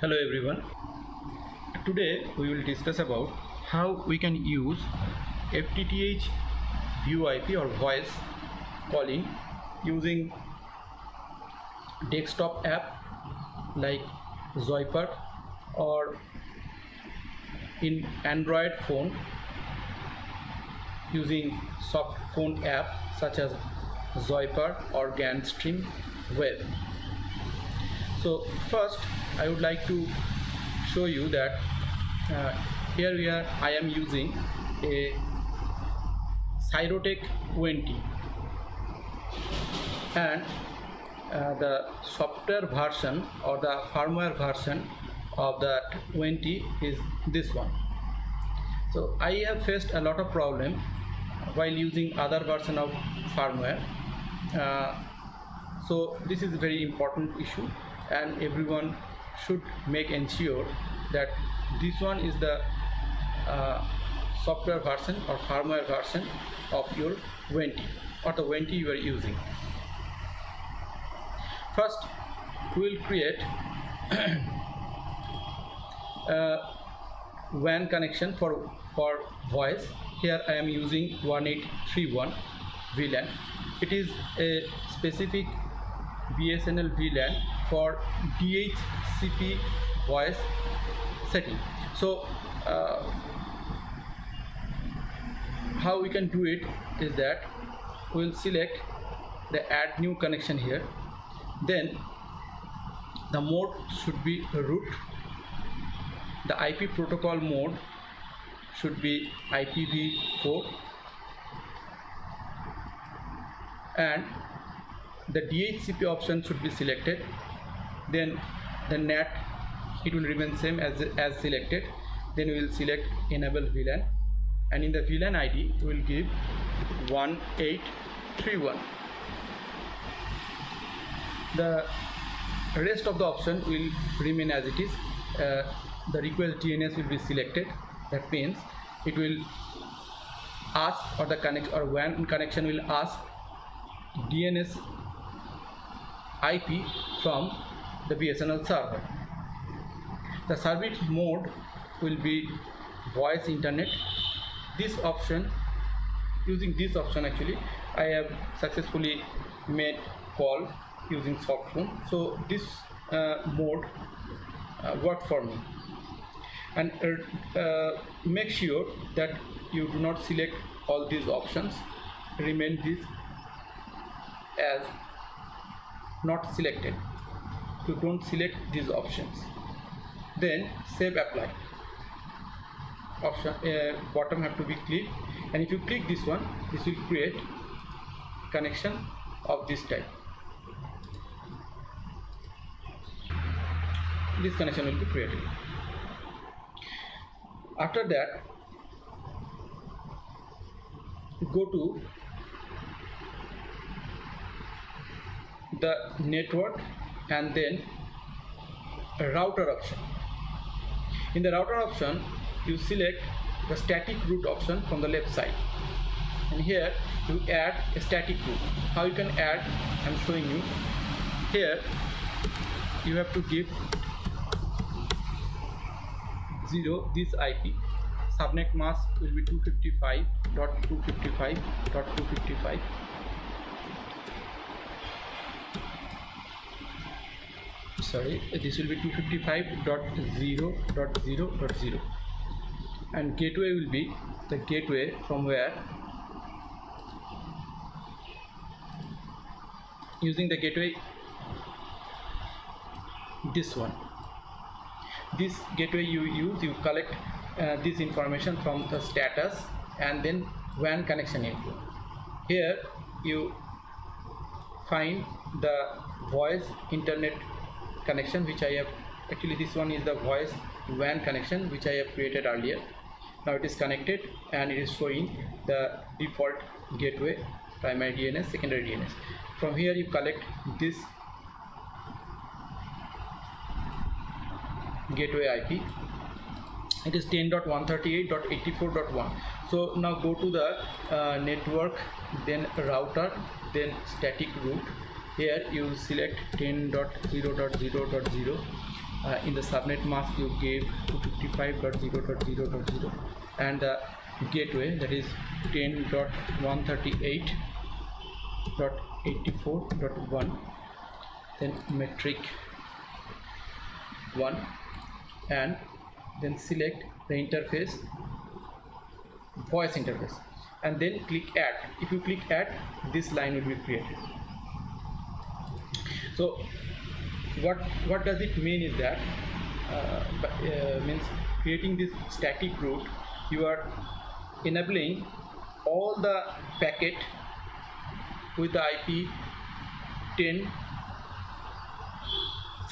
Hello everyone. Today we will discuss about how we can use FTTH VoIP or voice calling using desktop app like Zoiper or in Android phone using soft phone app such as Zoiper or Grandstream Web. So first I would like to show you that uh, here we are I am using a Syrotech 20 and uh, the software version or the firmware version of the 20 is this one. So I have faced a lot of problem while using other version of firmware. Uh, so this is a very important issue and everyone should make ensure that this one is the uh, software version or firmware version of your Venti or the Venti you are using. First we will create a WAN connection for for voice. Here I am using 1831 VLAN it is a specific BSNL VLAN for DHCP voice setting. So uh, how we can do it is that we will select the add new connection here. Then the mode should be route. The IP protocol mode should be IPv4 and the DHCP option should be selected. Then the NAT it will remain same as, as selected. Then we will select enable VLAN. And in the VLAN ID we will give 1831 the rest of the option will remain as it is. Uh, the request DNS will be selected. That means it will ask or the connect or WAN connection will ask DNS IP from the BSNL server. The service mode will be voice internet. This option, using this option actually, I have successfully made call using soft phone. So this uh, mode uh, worked for me. And uh, uh, make sure that you do not select all these options. Remain this as not selected. You don't select these options. Then save apply. Option uh, bottom have to be clicked and if you click this one this will create connection of this type. This connection will be created. After that go to the network and then router option. In the router option you select the static route option from the left side. And here you add a static route how you can add i'm showing you. Here you have to give 0 this ip subnet mask will be 255.255.255 sorry this will be 255.0.0.0 and gateway will be the gateway from where? Using the gateway this one. This gateway you use you collect uh, this information from the status and then WAN connection info. Here you find the voice internet connection which I have actually this one is the voice WAN connection which I have created earlier. Now it is connected and it is showing the default gateway primary DNS secondary DNS from here you collect this gateway IP it is 10.138.84.1 so now go to the uh, network then router then static route here you select 10.0.0.0 uh, in the subnet mask you gave 255.0.0.0 and the gateway that is 10.138.84.1 then metric 1 and then select the interface voice interface and then click add. If you click add this line will be created so what what does it mean is that uh, uh, means creating this static route you are enabling all the packet with the IP 10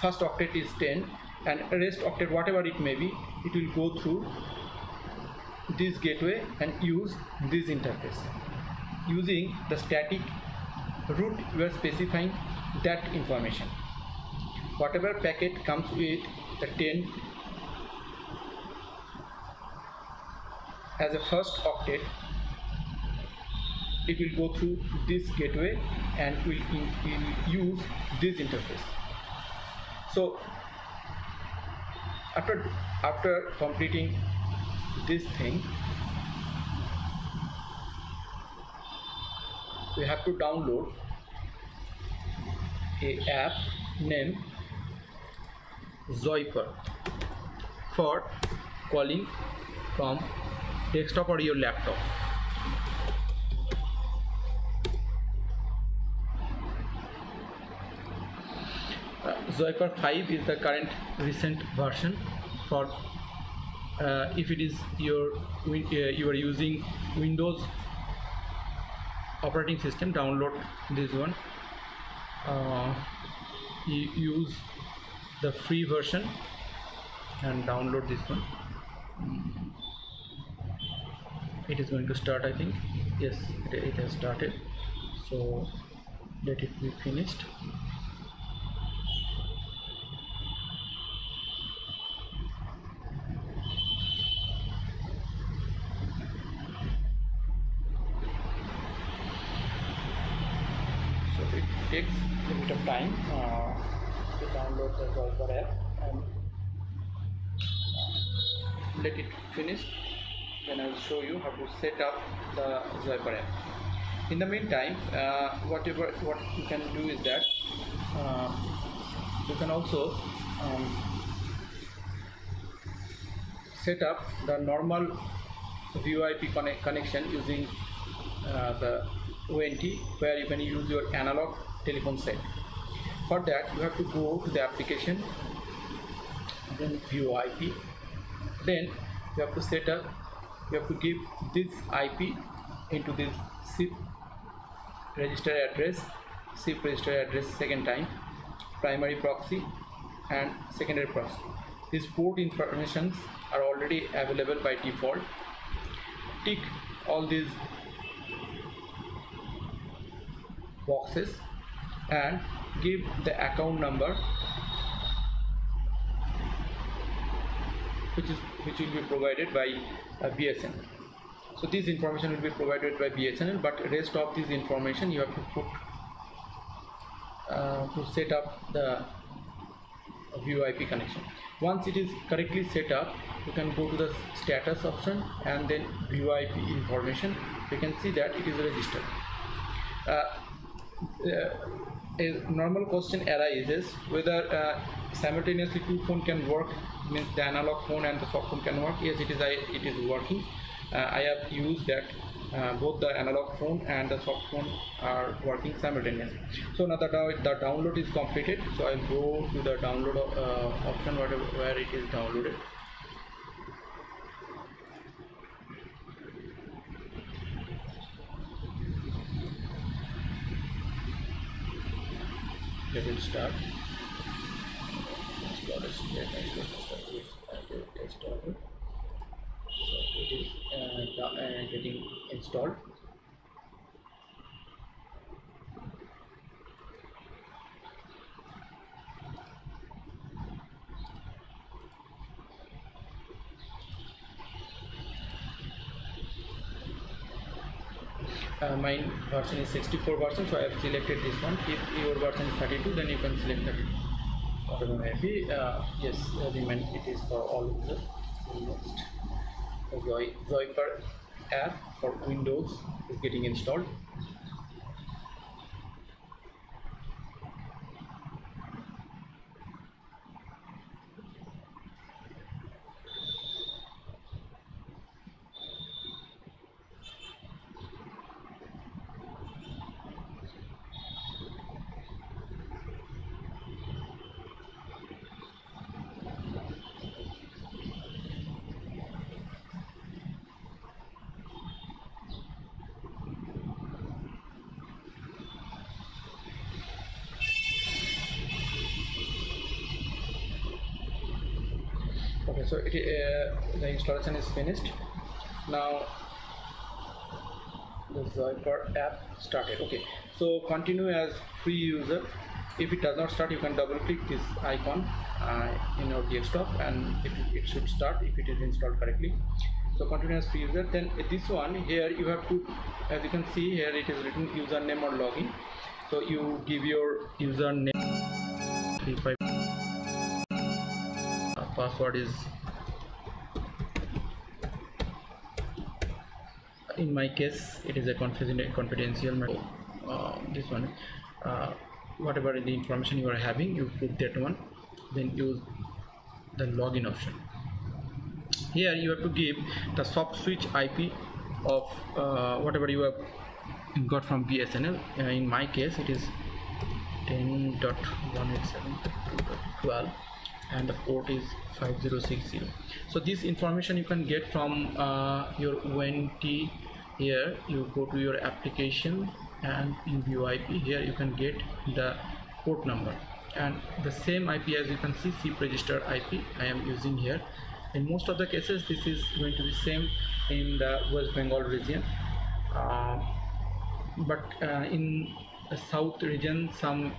first octet is 10 and rest octet whatever it may be it will go through this gateway and use this interface. Using the static route we are specifying that information. Whatever packet comes with the 10 as a first octet it will go through this gateway and will, will use this interface. So after after completing this thing we have to download a app named Zoiper for calling from desktop or your laptop uh, Zoiper 5 is the current recent version for uh, if it is your uh, you are using Windows operating system download this one Uh, use the free version and download this one. It is going to start I think. Yes it, it has started. So let it be finished so it takes a bit of time uh, to download the Zoiper app and uh, let it finish. Then I will show you how to set up the Zoiper app. In the meantime uh, whatever what you can do is that uh, you can also um, set up the normal VoIP connect connection using uh, the ONT where you can use your analog telephone set. For that you have to go to the application then VoIP then you have to set up you have to give this IP into this SIP register address SIP register address second time primary proxy and secondary proxy. These port informations are already available by default. Tick all these boxes and give the account number which is which will be provided by uh, BSNL so this information will be provided by BSNL but rest of this information you have to put uh, to set up the VoIP connection. Once it is correctly set up you can go to the status option and then VoIP information. You can see that it is registered. Uh, uh, a normal question arises whether uh, simultaneously two phone can work means the analog phone and the soft phone can work. Yes it is I, it is working. Uh, I have used that uh, both the analog phone and the soft phone are working simultaneously. So now the, the download is completed. So I'll go to the download uh, option where it is downloaded let it start install it let install start with and test download so it is uh, uh, getting installed uh, my version is 64 version so I have selected this one. If your version is 32 then you can select 32 whatever may be uh, yes uh, remain it is for all users next Zoi, Zoiper app for Windows is getting installed okay so it, uh, the installation is finished. Now the Zoiper app started. Okay. So continue as free user. If it does not start you can double click this icon uh, in your desktop and it, it should start if it is installed correctly. So continue as free user. Then this one here you have to as you can see here it is written username or login. So you give your username if I password is in my case it is a confidential uh, this one uh, whatever the information you are having you put that one then use the login option. Here you have to give the soft switch IP of uh, whatever you have got from BSNL uh, in my case it is 10.187.12 and the port is 5060 so this information you can get from uh, your ONT here. You go to your application and in VoIP here you can get the port number. And the same IP as you can see SIP register IP I am using here. In most of the cases this is going to be same in the West Bengal region. Uh, but uh, in the south region some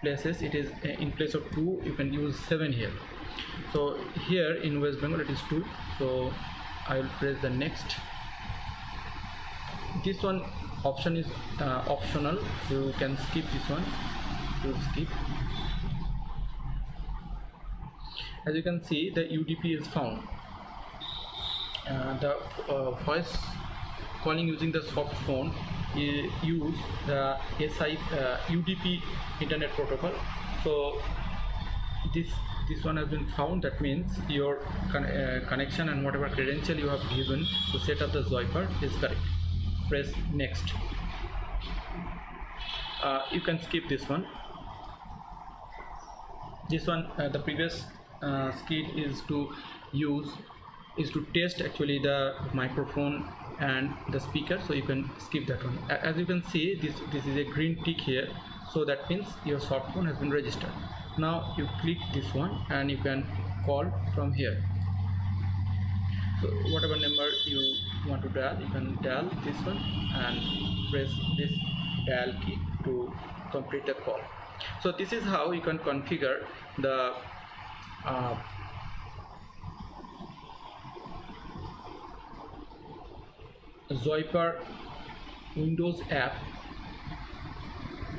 places it is in place of 2 you can use 7 here. So here in West Bengal it is 2 so I will press the next. This one option is uh, optional. You can skip this one. You skip. As you can see the UDP is found. Uh, the uh, voice calling using the soft phone use the SI uh, UDP internet protocol. So this this one has been found. That means your con uh, connection and whatever credential you have given to set up the Zoiper is correct. Press next. Uh, you can skip this one. This one uh, the previous uh, skit is to use is to test actually the microphone and the speaker so you can skip that one. As you can see this this is a green tick here. So that means your soft phone has been registered. Now you click this one and you can call from here. So whatever number you want to dial you can dial this one and press this dial key to complete the call. So this is how you can configure the uh, Zoiper Windows app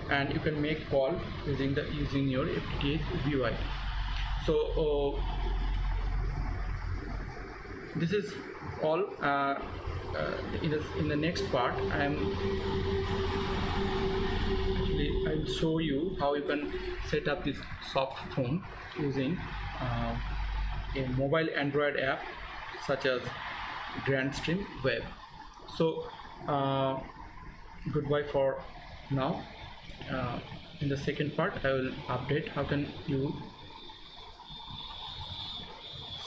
and you can make call using the using your FTTH VoIP. So uh, this is all. Uh, uh, in, the, in the next part, I am actually I will show you how you can set up this soft phone using uh, a mobile Android app such as Grandstream Web so uh, goodbye for now. Uh, in the second part I will update how can you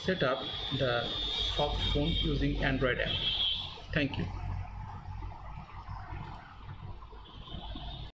set up the soft phone using Android app. Thank you